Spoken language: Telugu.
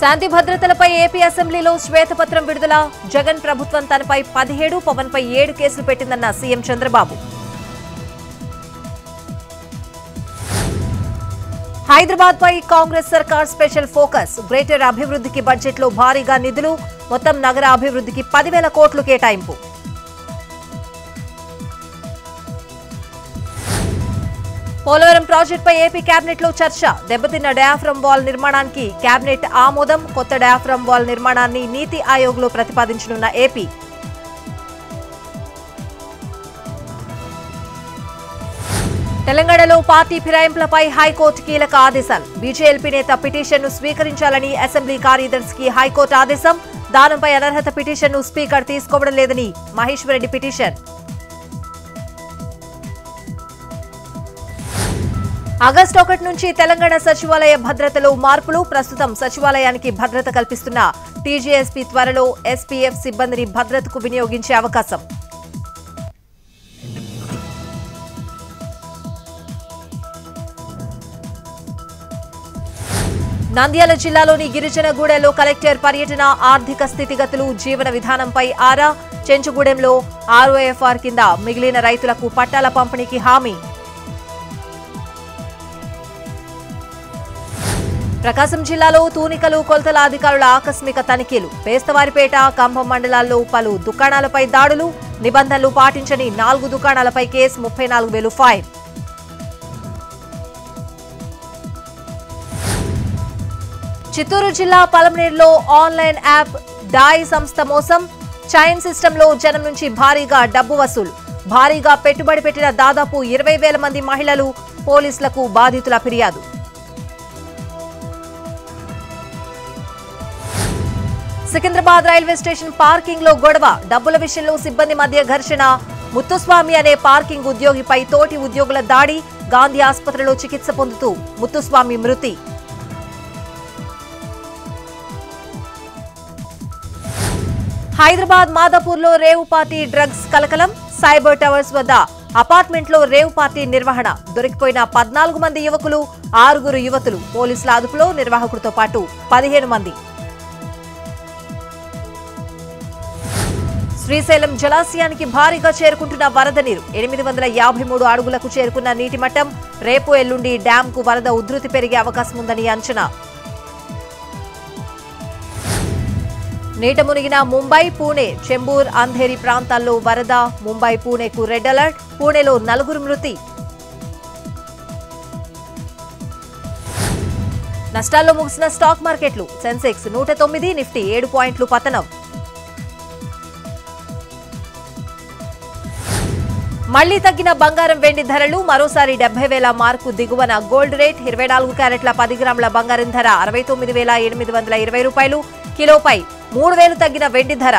శాంతి భద్రతలపై ఏపీ అసెంబ్లీలో శ్వేతపత్రం విడుదల. జగన్ ప్రభుత్వం తనపై పదిహేడు పవన్ పై ఏడు కేసులు పెట్టిందన్న సీఎం చంద్రబాబు. హైదరాబాద్ పై కాంగ్రెస్ సర్కార్ స్పెషల్ ఫోకస్. గ్రేటర్ అభివృద్ధికి బడ్జెట్లో భారీగా నిధులు మొత్తం నగర అభివృద్ధికి పదివేల కోట్లు కేటాయింపు. పోలవరం ప్రాజెక్టుపై ఏపీ కేబినెట్లో చర్చ. దెబ్బతిన్న డయాఫ్రమ్ వాల్ నిర్మాణానికి కేబినెట్ ఆమోదం కొత్త డయాఫ్రమ్ వాల్ నిర్మాణాన్ని నీతి ఆయోగ్లో ప్రతిపాదించనున్న ఏపీ. తెలంగాణలో పార్టీ ఫిరాయింపులపై హైకోర్టు కీలక ఆదేశాలు బీజేఎల్పీ నేత పిటిషన్ను స్వీకరించాలని అసెంబ్లీ కార్యదర్శికి హైకోర్టు ఆదేశం. దానంపై అనర్హత పిటిషన్ను స్పీకర్ తీసుకోవడం లేదని మహేశ్వరరెడ్డి పిటిషన్. ఆగస్టు ఒకటి నుంచి తెలంగాణ సచివాలయ భద్రతలో మార్పులు ప్రస్తుతం సచివాలయానికి భద్రత కల్పిస్తున్న టీజీఎస్పీ త్వరలో ఎస్పీఎఫ్ సిబ్బందిని భద్రతకు వినియోగించే అవకాశం. నంద్యాల జిల్లాలోని గిరిజనగూడెలో కలెక్టర్ పర్యటన ఆర్థిక స్థితిగతులు జీవన విధానంపై ఆరా చెంచుగూడెంలో ఆర్ఓఎఫ్ఆర్ కింద మిగిలిన రైతులకు పట్టాల పంపిణీకి హామీ. ప్రకాశం జిల్లాలో తూనికలు కొలతల అధికారుల ఆకస్మిక తనిఖీలు. పేస్తవారిపేట కంభం మండలాల్లో పలు దుకాణాలపై దాడులు నిబంధనలు పాటించని నాలుగు దుకాణాలపై కేసు ముప్పై నాలుగు వేలు ఫైన్. చిత్తూరు జిల్లా పలమనేరులో ఆన్లైన్ యాప్ డాయ్ సంస్థ మోసం. చైన్ సిస్టంలో జనం నుంచి భారీగా డబ్బు వసూలు. భారీగా పెట్టుబడి పెట్టిన దాదాపు ఇరవై వేల మంది మహిళలు పోలీసులకు బాధితుల ఫిర్యాదు. సికింద్రాబాద్ రైల్వే స్టేషన్ పార్కింగ్లో గొడవ. డబ్బుల విషయంలో సిబ్బంది మధ్య ఘర్షణ. ముత్తుస్వామి అనే పార్కింగ్ ఉద్యోగిపై తోటి ఉద్యోగుల దాడి గాంధీ ఆసుపత్రిలో చికిత్స పొందుతూ ముత్తుస్వామి మృతి. హైదరాబాద్ మాదాపూర్లో రేవు పార్టీ డ్రగ్స్ కలకలం. సైబర్ టవర్స్ వద్ద అపార్ట్మెంట్లో రేవు పార్టీ నిర్వహణ. దొరికిపోయిన పద్నాలుగు మంది యువకులు ఆరుగురు యువతులు పోలీసుల అదుపులో నిర్వాహకుడితో పాటు పదిహేను మంది. శ్రీశైలం జలాశయానికి భారీగా చేరుకుంటున్న వరద నీరు. ఎనిమిది వందల యాభై మూడు అడుగులకు చేరుకున్న నీటి మట్టం రేపు ఎల్లుండి డ్యాంకు వరద ఉధృతి పెరిగే అవకాశం ఉందని అంచనా. నీట మునిగిన ముంబై పూణే చెంబూర్ అంధేరి ప్రాంతాల్లో వరద ముంబై పూణేకు రెడ్ అలర్ట్ పూణేలో నలుగురు మృతి. నష్టాల్లో ముగిసిన స్టాక్ మార్కెట్లు. సెన్సెక్స్ నూట తొమ్మిది నిఫ్టీ ఏడు పాయింట్లు పతనం. మళ్ళీ తగ్గిన బంగారం వెండి ధరలు మరోసారి డెబ్బై వేల మార్కు దిగువన గోల్డ్ రేట్ ఇరవై నాలుగు క్యారెట్ల పది గ్రాముల బంగారం ధర అరవై తొమ్మిది వేల ఎనిమిది వందల ఇరవై రూపాయలు. కిలోపై మూడు వేలు తగ్గిన వెండి ధర.